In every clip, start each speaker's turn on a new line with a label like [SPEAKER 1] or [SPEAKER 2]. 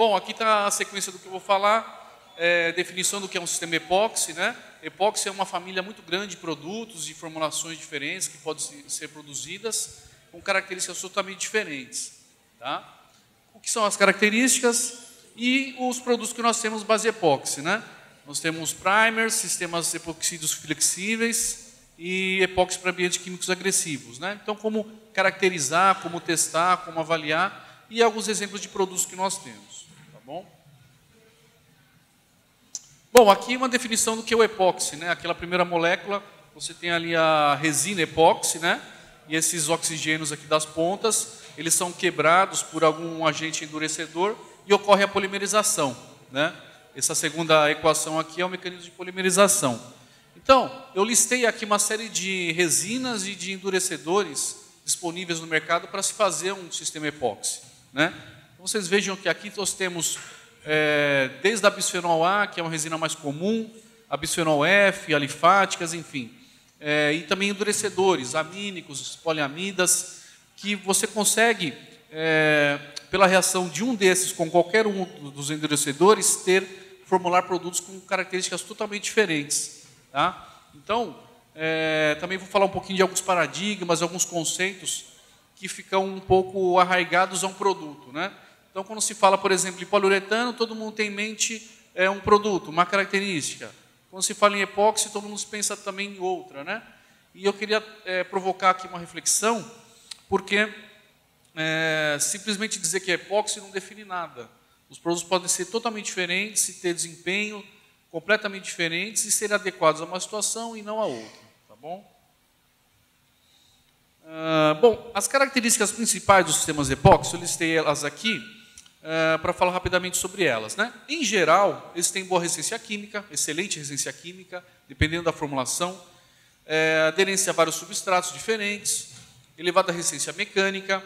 [SPEAKER 1] Bom, aqui está a sequência do que eu vou falar, é, definição do que é um sistema epóxi, né? Epóxi é uma família muito grande de produtos e formulações diferentes que podem ser produzidas com características totalmente diferentes, tá? O que são as características e os produtos que nós temos base epóxi, né? Nós temos primers, sistemas epoxídeos flexíveis e epóxi para ambientes químicos agressivos, né? Então, como caracterizar, como testar, como avaliar e alguns exemplos de produtos que nós temos bom? Bom, aqui uma definição do que é o epóxi, né? Aquela primeira molécula, você tem ali a resina epóxi, né? E esses oxigênios aqui das pontas, eles são quebrados por algum agente endurecedor e ocorre a polimerização, né? Essa segunda equação aqui é o mecanismo de polimerização. Então, eu listei aqui uma série de resinas e de endurecedores disponíveis no mercado para se fazer um sistema epóxi, né? Vocês vejam que aqui nós temos é, desde a bisfenol A, que é uma resina mais comum, a bisfenol F, alifáticas, enfim. É, e também endurecedores, amínicos, poliamidas, que você consegue, é, pela reação de um desses com qualquer um dos endurecedores, ter, formular produtos com características totalmente diferentes. Tá? Então, é, também vou falar um pouquinho de alguns paradigmas, alguns conceitos que ficam um pouco arraigados a um produto. Né? Então, quando se fala, por exemplo, de poliuretano, todo mundo tem em mente é, um produto, uma característica. Quando se fala em epóxi, todo mundo pensa também em outra. Né? E eu queria é, provocar aqui uma reflexão, porque é, simplesmente dizer que é epóxi não define nada. Os produtos podem ser totalmente diferentes e ter desempenho completamente diferentes e ser adequados a uma situação e não a outra. Tá bom? Ah, bom, as características principais dos sistemas epóxi, eu listei elas aqui uh, para falar rapidamente sobre elas. Né? Em geral, eles têm boa resistência química, excelente resistência química, dependendo da formulação, é, aderência a vários substratos diferentes, elevada resistência mecânica,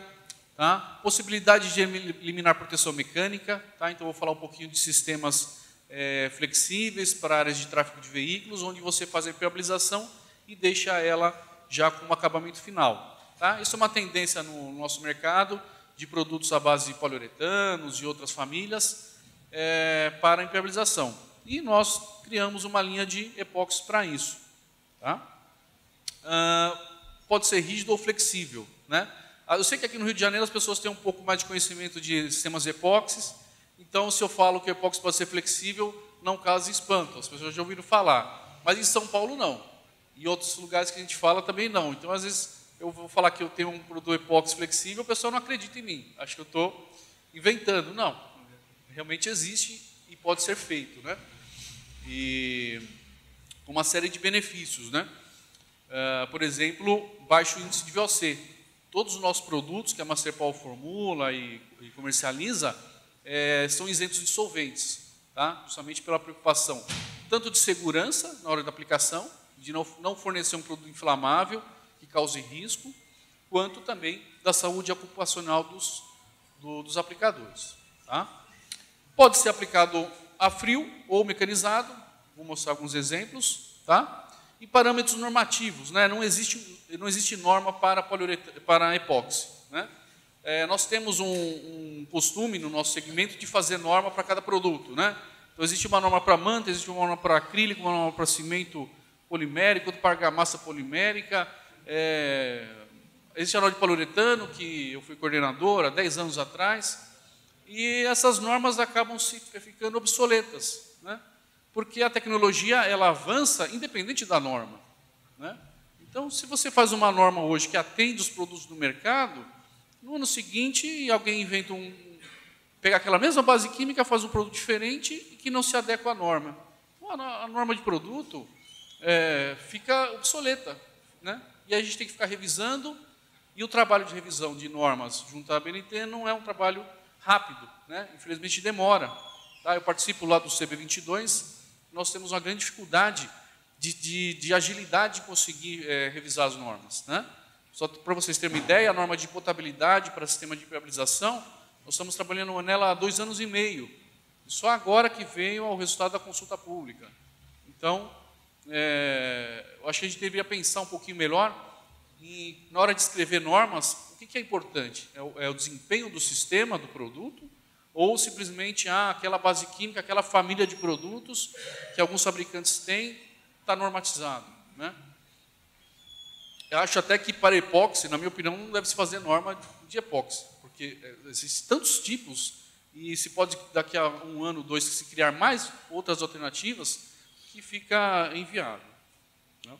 [SPEAKER 1] tá? possibilidade de eliminar proteção mecânica, tá? então vou falar um pouquinho de sistemas é, flexíveis para áreas de tráfego de veículos, onde você faz a impermeabilização e deixa ela já com um acabamento final. Tá? Isso é uma tendência no nosso mercado, de produtos à base de poliuretanos e outras famílias é, para impermeabilização. E nós criamos uma linha de epóxi para isso. Tá? Ah, pode ser rígido ou flexível. Né? Ah, eu sei que aqui no Rio de Janeiro as pessoas têm um pouco mais de conhecimento de sistemas epóxis, então se eu falo que o epóxi pode ser flexível, não causa espanto, as pessoas já ouviram falar. Mas em São Paulo não. E outros lugares que a gente fala também não. Então, às vezes, eu vou falar que eu tenho um produto epóxi flexível, o pessoal não acredita em mim. Acho que eu estou inventando. Não, realmente existe e pode ser feito, né? E com uma série de benefícios, né? Uh, por exemplo, baixo índice de VOC. Todos os nossos produtos que a Masterpal formula e, e comercializa é, são isentos de solventes, tá? justamente pela preocupação tanto de segurança na hora da aplicação, de não, não fornecer um produto inflamável, que cause risco, quanto também da saúde ocupacional dos, do, dos aplicadores. Tá? Pode ser aplicado a frio ou mecanizado, vou mostrar alguns exemplos, tá? E parâmetros normativos, né? Não existe, não existe norma para, para epóxi, né? É, nós temos um, um, costume no nosso segmento de fazer norma para cada produto, né? Então existe uma norma para manta, existe uma norma para acrílico, uma norma para cimento polimérico, outra para argamassa polimérica, é, existe a norma de poliuretano, que eu fui coordenador há 10 anos atrás, e essas normas acabam se ficando obsoletas, né? porque a tecnologia ela avança independente da norma. Né? Então, se você faz uma norma hoje que atende os produtos do mercado, no ano seguinte alguém inventa um. pega aquela mesma base química, faz um produto diferente e que não se adequa à norma. Então, a norma de produto é, fica obsoleta. Né? E a gente tem que ficar revisando, e o trabalho de revisão de normas junto à BNT não é um trabalho rápido, né? infelizmente demora. Tá? Eu participo lá do CB22, nós temos uma grande dificuldade de, de, de agilidade de conseguir é, revisar as normas. Né? Só para vocês terem uma ideia, a norma de potabilidade para sistema de impermeabilização, nós estamos trabalhando nela há dois anos e meio. Só agora que veio o resultado da consulta pública. Então, é, acho que a gente deveria pensar um pouquinho melhor e, na hora de escrever normas, o que, que é importante? É o, é o, desempenho do sistema, do produto, ou simplesmente ah, aquela base química, aquela família de produtos que alguns fabricantes têm, está normatizado. Né? Eu acho até que para epóxi, na minha opinião, não deve se fazer norma de epóxi, porque é, existem tantos tipos e se pode daqui a um ano, dois, se criar mais outras alternativas que fica inviável. Né?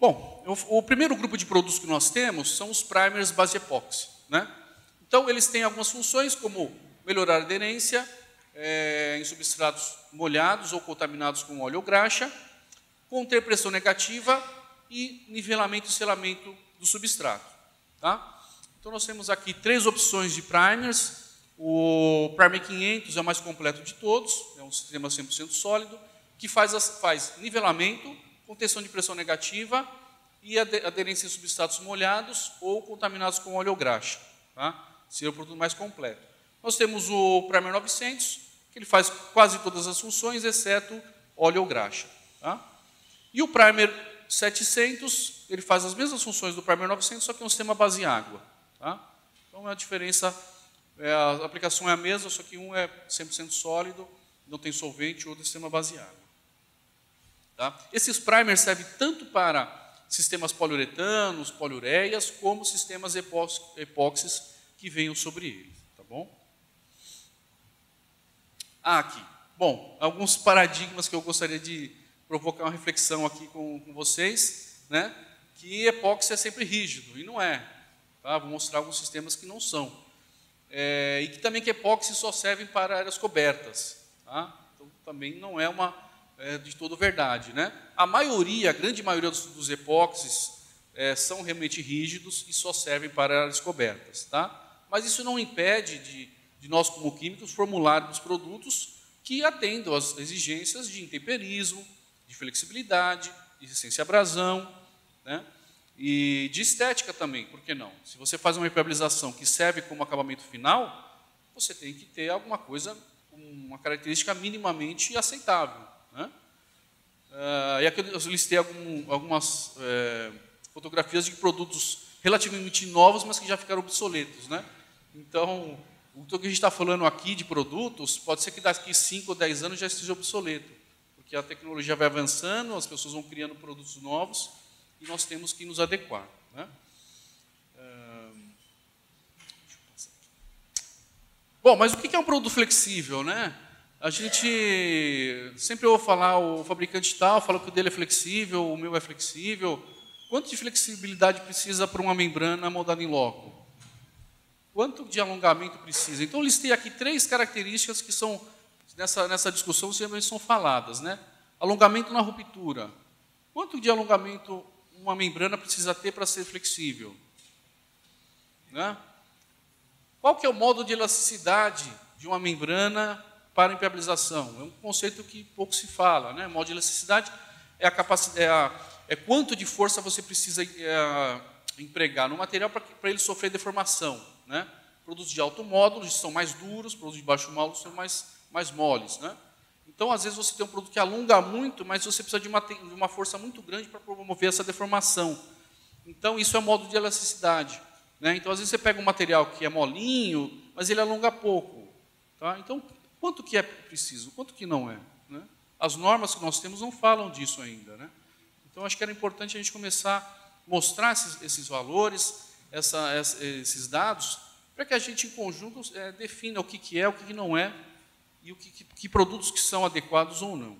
[SPEAKER 1] Bom, o, o, primeiro grupo de produtos que nós temos são os primers base epóxi. Né? Então, eles têm algumas funções, como melhorar a aderência é, em substratos molhados ou contaminados com óleo ou graxa, conter pressão negativa e nivelamento e selamento do substrato. Tá? Então, nós temos aqui três opções de primers. O Primer 500 é o mais completo de todos, é um sistema 100% sólido, que faz, faz nivelamento, contenção de pressão negativa e aderência em substratos molhados ou contaminados com óleo ou graxa. Tá? Seria o produto mais completo. Nós temos o Primer 900, que ele faz quase todas as funções, exceto óleo ou graxa. Tá? E o Primer 700, ele faz as mesmas funções do Primer 900, só que é um sistema base em água. Tá? Então, a diferença, é, a aplicação é a mesma, só que um é 100% sólido, não tem solvente, outro é sistema base em água. Tá? Esses primers servem tanto para sistemas poliuretanos, poliureias, como sistemas epóxis que venham sobre eles. Tá bom? Ah, aqui. Bom, alguns paradigmas que eu gostaria de provocar uma reflexão aqui com, com vocês, né? que epóxi é sempre rígido, e não é. Tá? Vou mostrar alguns sistemas que não são. É, e que também que epóxi só servem para áreas cobertas. Tá? Então, também não é uma é, de todo verdade. Né? A maioria, a grande maioria dos, dos epóxis é, são realmente rígidos e só servem para áreas cobertas. Tá? Mas isso não impede de, de nós, como químicos, formularmos produtos que atendam às exigências de intemperismo, de flexibilidade, de resistência à abrasão, né? E de estética também, por que não? Se você faz uma impermeabilização que serve como acabamento final, você tem que ter alguma coisa, uma característica minimamente aceitável. Né? Uh, e aqui eu listei algum, algumas é, fotografias de produtos relativamente novos, mas que já ficaram obsoletos. Né? Então, o que a gente está falando aqui de produtos, pode ser que daqui 5 ou 10 anos já esteja obsoleto porque a tecnologia vai avançando, as pessoas vão criando produtos novos e nós temos que nos adequar. Né? Bom, mas o que é um produto flexível, né? A gente sempre ouve falar, o fabricante tal fala que o dele é flexível, o meu é flexível. Quanto de flexibilidade precisa para uma membrana moldada em loco? Quanto de alongamento precisa? Então, listei aqui três características que são nessa, nessa discussão sempre são faladas, né? Alongamento na ruptura. Quanto de alongamento uma membrana precisa ter para ser flexível? Né? Qual que é o modo de elasticidade de uma membrana para impermeabilização? É um conceito que pouco se fala, né? O modo de elasticidade é a capacidade, é, a, é quanto de força você precisa é, empregar no material para ele sofrer deformação, né? Produtos de alto módulo são mais duros, produtos de baixo módulo são mais mais moles. Né? Então, às vezes, você tem um produto que alonga muito, mas você precisa de uma, de uma força muito grande para promover essa deformação. Então, isso é o modo de elasticidade. Né? Então, às vezes, você pega um material que é molinho, mas ele alonga pouco. Tá? Então, quanto que é preciso, quanto que não é? Né? As normas que nós temos não falam disso ainda. Né? Então, acho que era importante a gente começar a mostrar esses, esses valores, essa, esses dados, para que a gente, em conjunto, é, defina o que, que é, o que, que não é, e o que, que, que produtos que são adequados ou não.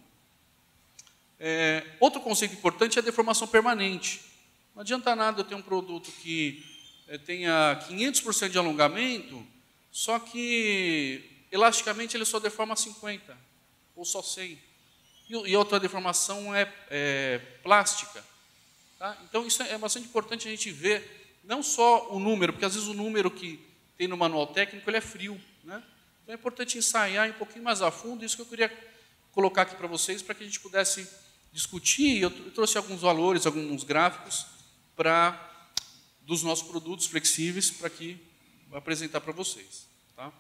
[SPEAKER 1] É, outro conceito importante é a deformação permanente. Não adianta nada eu ter um produto que é, tenha 500% de alongamento, só que elasticamente ele só deforma 50 ou só 100. E, e outra deformação é, é plástica. Tá? Então isso é bastante importante a gente ver não só o número, porque às vezes o número que tem no manual técnico ele é frio, né? Então é importante ensaiar um pouquinho mais a fundo, isso que eu queria colocar aqui para vocês, para que a gente pudesse discutir. Eu trouxe alguns valores, alguns gráficos para dos nossos produtos flexíveis para que apresentar para vocês. Tá?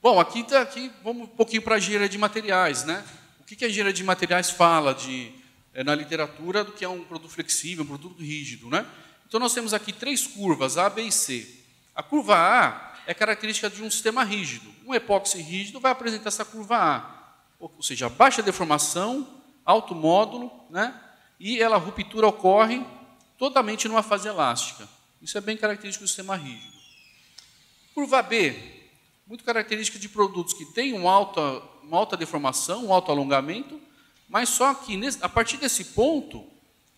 [SPEAKER 1] Bom, aqui tá aqui, vamos um pouquinho para a engenharia de materiais, né? O que, que a engenharia de materiais fala de é, na literatura do que é um produto flexível, um produto rígido. Né? Então, nós temos aqui três curvas, A, B e C. A curva A é característica de um sistema rígido. Um epóxi rígido vai apresentar essa curva A, ou seja, baixa deformação, alto módulo, né? e ela, a ruptura ocorre totalmente numa fase elástica. Isso é bem característico do sistema rígido. Curva B, muito característica de produtos que têm uma alta, uma alta deformação, um alto alongamento, mas só que a partir desse ponto,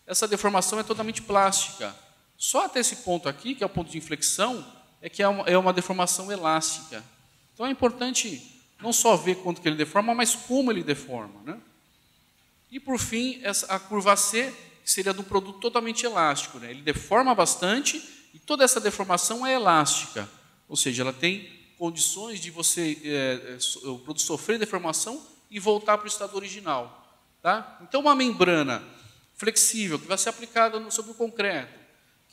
[SPEAKER 1] essa deformação é totalmente plástica. Só até esse ponto aqui, que é o ponto de inflexão, é que é uma, é uma deformação elástica. Então é importante não só ver quanto que ele deforma, mas como ele deforma. Né? E por fim, essa, a curva C seria um produto totalmente elástico. Né? Ele deforma bastante e toda essa deformação é elástica. Ou seja, ela tem condições de você é, é o produto sofrer deformação e voltar para o estado original. Tá? Então, uma membrana flexível que vai ser aplicada no, sobre o concreto,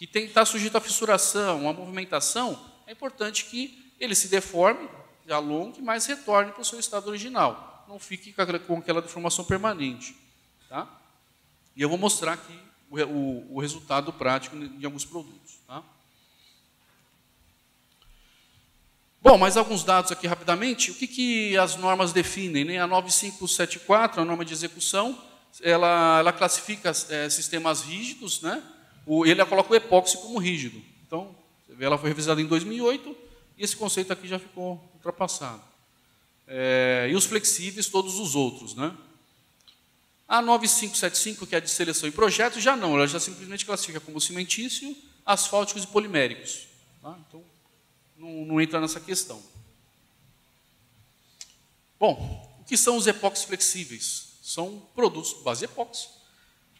[SPEAKER 1] que está sujeito à fissuração, à movimentação, é importante que ele se deforme, alongue, mas retorne para o seu estado original. Não fique com aquela deformação permanente. Tá? E eu vou mostrar aqui o, o, o resultado prático de alguns produtos. Tá? Bom, mais alguns dados aqui rapidamente. O que, que as normas definem? Né? A 9574, a norma de execução, ela, ela classifica é, sistemas rígidos, né? Ele coloca o epóxi como rígido. Então, ela foi revisada em 2008 e esse conceito aqui já ficou ultrapassado. É, e os flexíveis, todos os outros. Né? A 9575, que é a de seleção e projetos, já não, ela já simplesmente classifica como cimentício, asfálticos e poliméricos. Tá? Então, não, não entra nessa questão. Bom, o que são os epóxis flexíveis? São produtos base epóxi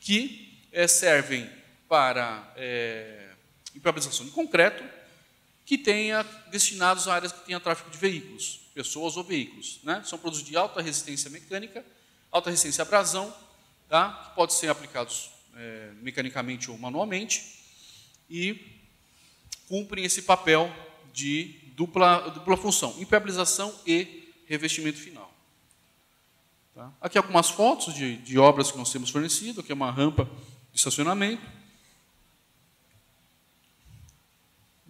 [SPEAKER 1] que é, servem para é, impermeabilização de concreto, que tenha destinados a áreas que tenha tráfego de veículos, pessoas ou veículos. Né? São produtos de alta resistência mecânica, alta resistência à abrasão, tá? que podem ser aplicados é, mecanicamente ou manualmente, e cumprem esse papel de dupla, dupla função, impermeabilização e revestimento final. Tá? Aqui algumas fotos de, de obras que nós temos fornecido, aqui é uma rampa de estacionamento,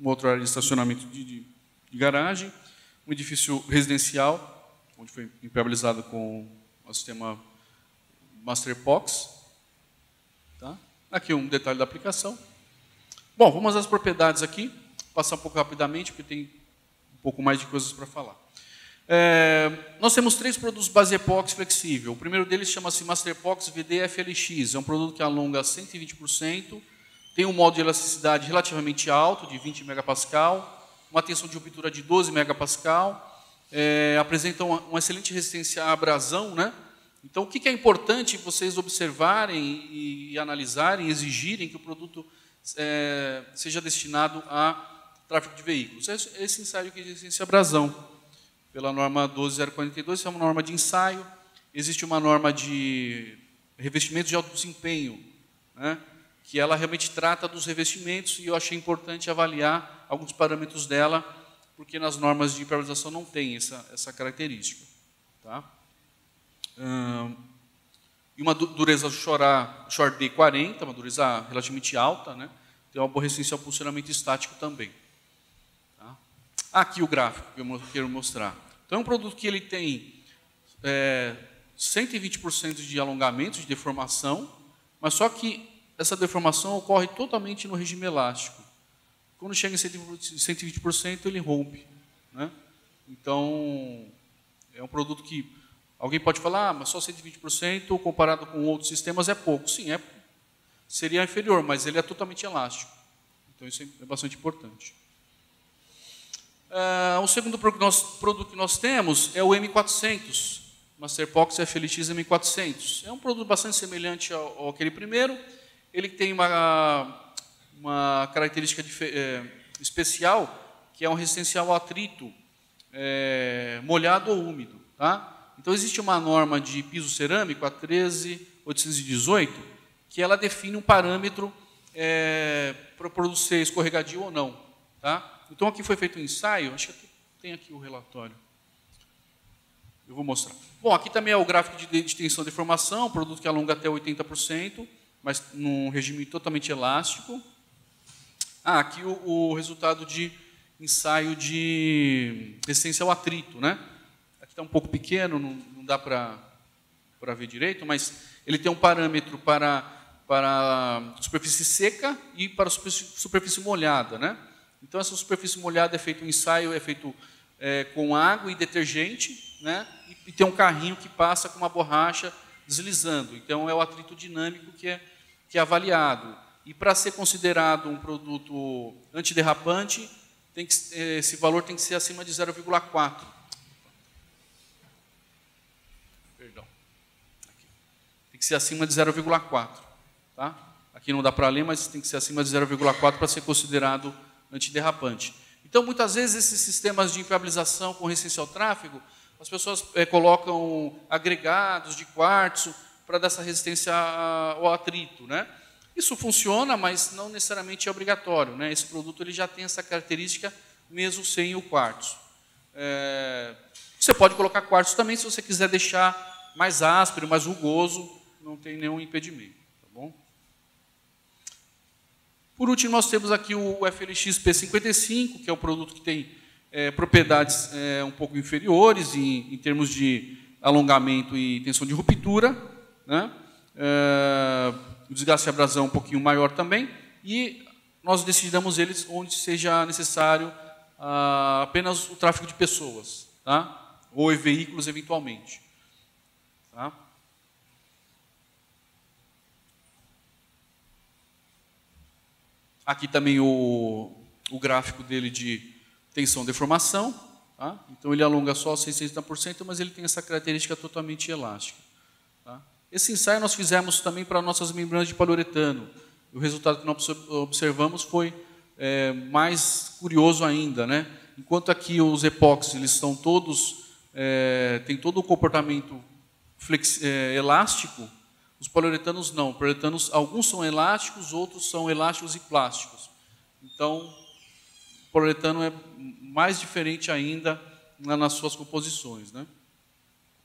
[SPEAKER 1] uma outra área de estacionamento de, de, de garagem, um edifício residencial, onde foi impermeabilizado com o sistema Masterpox. Tá? Aqui um detalhe da aplicação. Bom, vamos às propriedades aqui, passar um pouco rapidamente, porque tem um pouco mais de coisas para falar. É, nós temos três produtos base epox flexível. O primeiro deles chama-se Masterpox VDFLX. É um produto que alonga 120%, tem um modo de elasticidade relativamente alto, de 20 megapascal, uma tensão de ruptura de 12 megapascal, é, apresenta uma, uma, excelente resistência à abrasão, né? Então, o que, que é importante vocês observarem e, e analisarem, exigirem que o produto é, seja destinado a tráfego de veículos? Esse, esse ensaio que é resistência à abrasão, pela norma 12042, isso é uma norma de ensaio. Existe uma norma de revestimento de alto desempenho, né? Que ela realmente trata dos revestimentos e eu achei importante avaliar alguns parâmetros dela, porque nas normas de impermeabilização não tem essa, essa característica. Tá? Hum, e uma dureza chorar, short D 40, uma dureza relativamente alta, né? tem uma boa resistência ao posicionamento estático também. Tá? Aqui o gráfico que eu quero mostrar. Então é um produto que ele tem é, 120% de alongamento, de deformação, mas só que essa deformação ocorre totalmente no regime elástico. Quando chega em 120%, ele rompe. Né? Então, é um produto que alguém pode falar, ah, mas só 120% comparado com outros sistemas é pouco. Sim, é, seria inferior, mas ele é totalmente elástico. Então, isso é bastante importante. Uh, o segundo produto que nós temos é o M400, Masterpox FLX M400. É um produto bastante semelhante ao, ao aquele primeiro, ele tem uma, uma característica de, é, especial, que é um resistencial ao atrito é, molhado ou úmido. Tá? Então, existe uma norma de piso cerâmico, a 13818, que ela define um parâmetro é, para ser escorregadio ou não. Tá? Então, aqui foi feito um ensaio, acho que tem aqui o relatório. Eu vou mostrar. Bom, aqui também é o gráfico de, de tensão de formação, produto que alonga até 80%, mas num regime totalmente elástico. Ah, aqui o, o resultado de ensaio de resistência ao atrito, né? Aqui está um pouco pequeno, não, não dá para ver direito, mas ele tem um parâmetro para, para superfície seca e para superfície, molhada, né? Então essa superfície molhada é feito um ensaio, é feito é, com água e detergente, né? E, e, tem um carrinho que passa com uma borracha deslizando. Então é o atrito dinâmico que é, que é avaliado. E para ser considerado um produto antiderrapante, tem que, eh, esse valor tem que ser acima de 0,4. Perdão. Aqui. Tem que ser acima de 0,4. Tá? Aqui não dá para ler, mas tem que ser acima de 0,4 para ser considerado antiderrapante. Então, muitas vezes, esses sistemas de impermeabilização com resistência ao tráfego, as pessoas é, colocam agregados de quartzo para dar essa resistência ao atrito. Né? Isso funciona, mas não necessariamente é obrigatório. Né? Esse produto ele já tem essa característica, mesmo sem o quartzo. É, você pode colocar quartzo também se você quiser deixar mais áspero, mais rugoso, não tem nenhum impedimento. Tá bom? Por último, nós temos aqui o FLX P55, que é o produto que tem é, propriedades é, um pouco inferiores em, em, termos de alongamento e tensão de ruptura. Né? É, o desgaste de abrasão um pouquinho maior também, e nós decidimos eles onde seja necessário ah, apenas o tráfego de pessoas, tá? ou veículos eventualmente. Tá? Aqui também o, o gráfico dele de tensão-deformação. Tá? Então ele alonga só 60%, mas ele tem essa característica totalmente elástica. Esse ensaio nós fizemos também para nossas membranas de poliuretano. O resultado que nós observamos foi é, mais curioso ainda, né? Enquanto aqui os epóxis eles estão todos é, têm todo o comportamento flex, é, elástico, os poliuretanos não. Poliuretanos alguns são elásticos, outros são elásticos e plásticos. Então, o poliuretano é mais diferente ainda nas suas composições, né?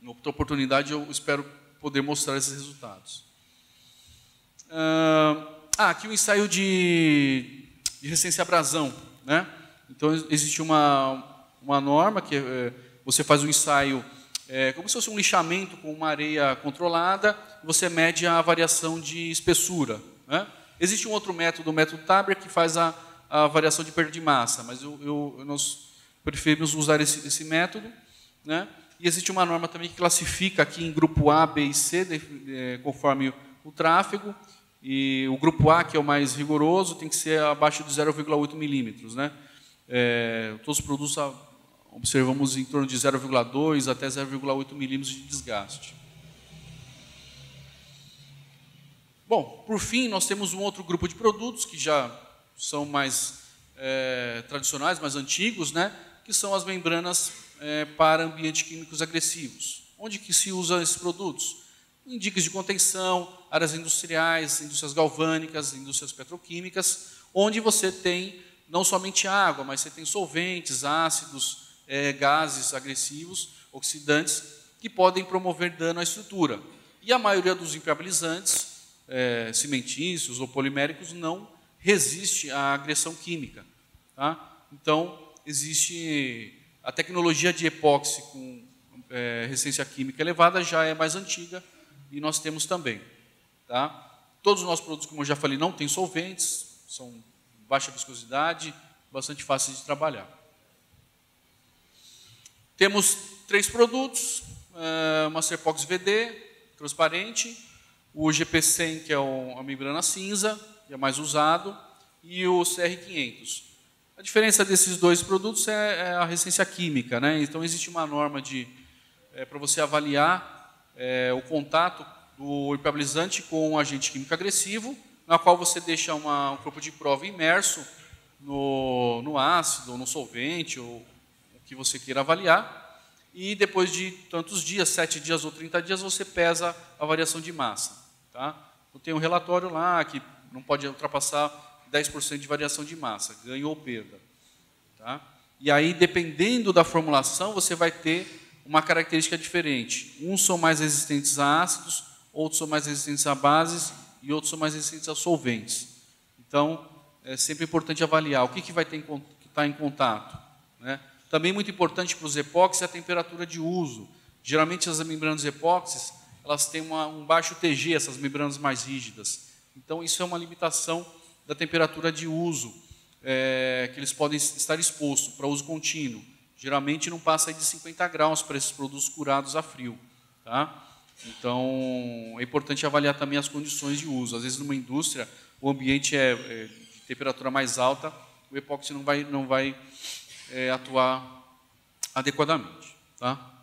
[SPEAKER 1] Em outra oportunidade eu espero poder mostrar esses resultados. Ah, aqui o um ensaio de, de resistência à abrasão. Né? Então, existe uma, uma norma que é, você faz um ensaio é, como se fosse um lixamento com uma areia controlada, você mede a variação de espessura. Né? Existe um outro método, o método Taber, que faz a, a variação de perda de massa, mas eu, eu, nós preferimos usar esse, esse método. Né? E existe uma norma também que classifica aqui em grupo A, B e C, de, conforme o tráfego. E o grupo A, que é o mais rigoroso, tem que ser abaixo de 0,8 milímetros. Né? É, todos os produtos observamos em torno de 0,2 até 0,8 milímetros de desgaste. Bom, por fim, nós temos um outro grupo de produtos que já são mais é, tradicionais, mais antigos, né? que são as membranas é, para ambientes químicos agressivos. Onde que se usa esses produtos? Em diques de contenção, áreas industriais, indústrias galvânicas, indústrias petroquímicas, onde você tem não somente água, mas você tem solventes, ácidos, é, gases agressivos, oxidantes, que podem promover dano à estrutura. E a maioria dos impermeabilizantes, é, cimentícios ou poliméricos, não resiste à agressão química. Tá? Então, existe a tecnologia de epóxi com é, resistência química elevada já é mais antiga e nós temos também. Tá? Todos os nossos produtos, como eu já falei, não têm solventes, são baixa viscosidade, bastante fáceis de trabalhar. Temos três produtos, é, uma Serpox VD, transparente, o GP100, que é a membrana cinza, que é mais usado, e o CR500. A diferença desses dois produtos é, é a resistência química. Né? Então, existe uma norma de é, para você avaliar é, o contato do impermeabilizante com um agente químico agressivo, na qual você deixa uma, um corpo de prova imerso no, no ácido, no solvente, ou o que você queira avaliar, e depois de tantos dias, 7 dias ou 30 dias, você pesa a variação de massa. Tá? Então, tem um relatório lá que não pode ultrapassar 10% de variação de massa, ganho ou perda. Tá? E aí, dependendo da formulação, você vai ter uma característica diferente. Uns são mais resistentes a ácidos, outros são mais resistentes a bases e outros são mais resistentes a solventes. Então, é sempre importante avaliar o que, que vai ter que estar tá em contato. Né? Também muito importante para os epóxis é a temperatura de uso. Geralmente as membranas epóxis elas têm uma, um baixo TG, essas membranas mais rígidas. Então, isso é uma limitação da temperatura de uso é, que eles podem estar expostos para uso contínuo. Geralmente não passa de 50 graus para esses produtos curados a frio. Tá? Então, é importante avaliar também as condições de uso. Às vezes, numa indústria, o ambiente é, é de temperatura mais alta, o epóxi não vai, não vai é, atuar adequadamente. Tá?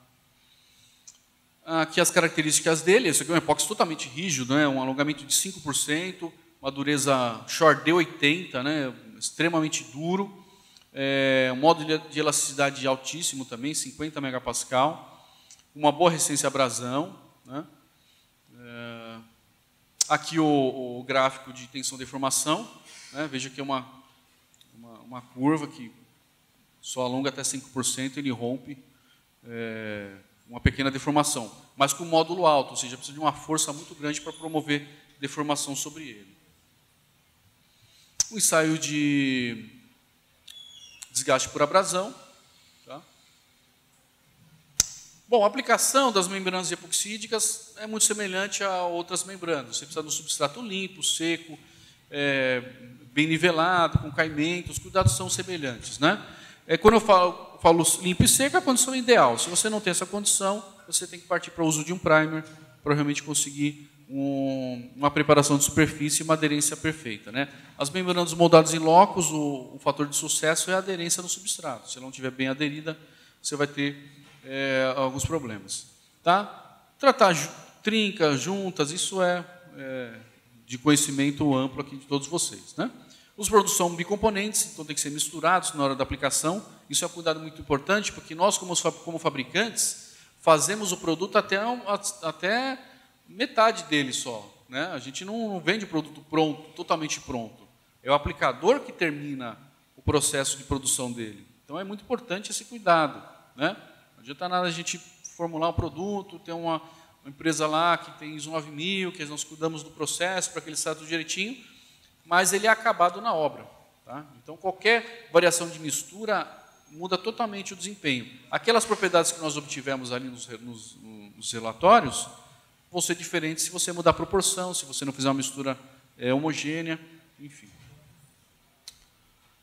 [SPEAKER 1] Aqui as características dele, esse aqui é um epóxi totalmente rígido, né? um alongamento de 5%, uma dureza Short D80, né? extremamente duro, é, um modo de elasticidade altíssimo também, 50 megapascal, uma boa resistência à abrasão. Né? É, aqui o, o, gráfico de tensão de deformação, né? veja que é uma, uma, uma, curva que só alonga até 5%, ele rompe. É, uma pequena deformação, mas com módulo alto, ou seja, precisa de uma força muito grande para promover deformação sobre ele. O ensaio de desgaste por abrasão. Tá? Bom, a aplicação das membranas epoxídicas é muito semelhante a outras membranas. Você precisa de um substrato limpo, seco, é, bem nivelado, com caimento, os cuidados são semelhantes. Né? É, quando eu falo falo limpo e seco é a condição ideal. Se você não tem essa condição, você tem que partir para o uso de um primer para realmente conseguir um, uma preparação de superfície e uma aderência perfeita. Né? As membranas moldadas em locos, o, o, fator de sucesso é a aderência no substrato. Se não estiver bem aderida, você vai ter é, alguns problemas. Tá? Tratar trincas, juntas, isso é, é, de conhecimento amplo aqui de todos vocês. Né? Os produtos são bicomponentes, então tem que ser misturados na hora da aplicação. Isso é um cuidado muito importante, porque nós, como, como fabricantes, fazemos o produto até, até metade dele só. Né? A gente não vende produto pronto, totalmente pronto. É o aplicador que termina o processo de produção dele. Então é muito importante esse cuidado. Né? Não adianta nada a gente formular um produto, ter uma, uma empresa lá que tem ISO 9000, que nós cuidamos do processo para que ele saia tudo direitinho, mas ele é acabado na obra. Tá? Então, qualquer variação de mistura muda totalmente o desempenho. Aquelas propriedades que nós obtivemos ali nos, nos, nos relatórios vão ser diferentes se você mudar a proporção, se você não fizer uma mistura é, homogênea, enfim.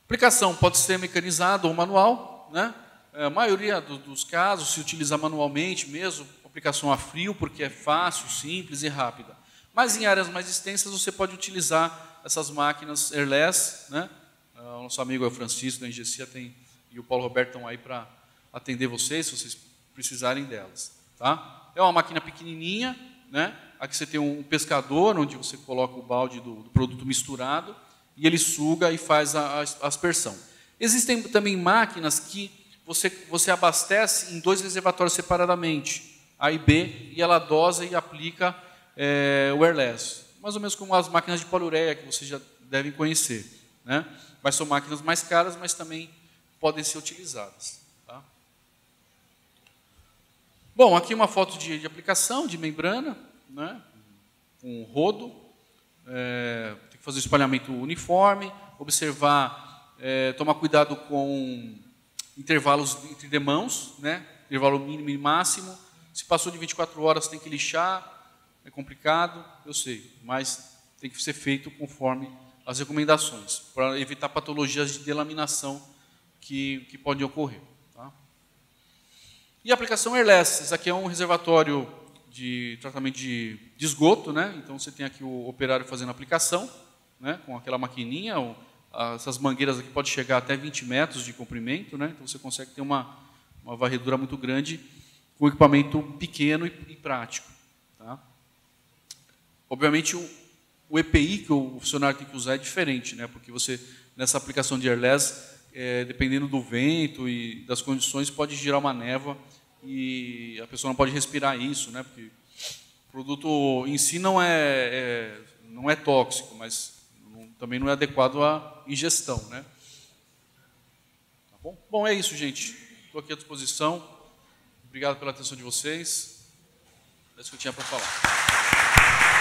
[SPEAKER 1] Aplicação pode ser mecanizada ou manual. Né? É, a maioria do, dos casos se utiliza manualmente mesmo, aplicação a frio, porque é fácil, simples e rápida. Mas em áreas mais extensas você pode utilizar essas máquinas airless, né? Ah, o nosso amigo é o Francisco da Engecia tem e o Paulo Roberto estão aí para atender vocês, se vocês precisarem delas, tá? É uma máquina pequenininha, né? Aqui você tem um pescador onde você coloca o balde do, do produto misturado e ele suga e faz a, a aspersão. Existem também máquinas que você, você abastece em dois reservatórios separadamente, A e B, e ela dosa e aplica é, o airless mais ou menos como as máquinas de poliureia que vocês já devem conhecer. Né? Mas são máquinas mais caras, mas também podem ser utilizadas. Bom, aqui uma foto de, de aplicação de membrana, né? com rodo. É, tem que fazer o espalhamento uniforme, observar, é, tomar cuidado com intervalos entre demãos, né? intervalo mínimo e máximo. Se passou de 24 horas, tem que lixar, é complicado, eu sei, mas tem que ser feito conforme as recomendações, para evitar patologias de delaminação que, que podem ocorrer. E a aplicação airless, isso aqui é um reservatório de tratamento de, de, esgoto, né? então você tem aqui o operário fazendo a aplicação, né? com aquela maquininha, essas mangueiras aqui podem chegar até 20 metros de comprimento, né? então você consegue ter uma, uma varredura muito grande com equipamento pequeno e, e prático. Tá? Obviamente, o, o EPI que o funcionário tem que usar é diferente, né? porque você, nessa aplicação de airless, é, dependendo do vento e das condições, pode gerar uma névoa e a pessoa não pode respirar isso, né? porque o produto em si não é, é não é tóxico, mas não, também não é adequado à ingestão. Né? Tá bom? bom, é isso, gente. Estou aqui à disposição. Obrigado pela atenção de vocês. É isso que eu tinha para falar.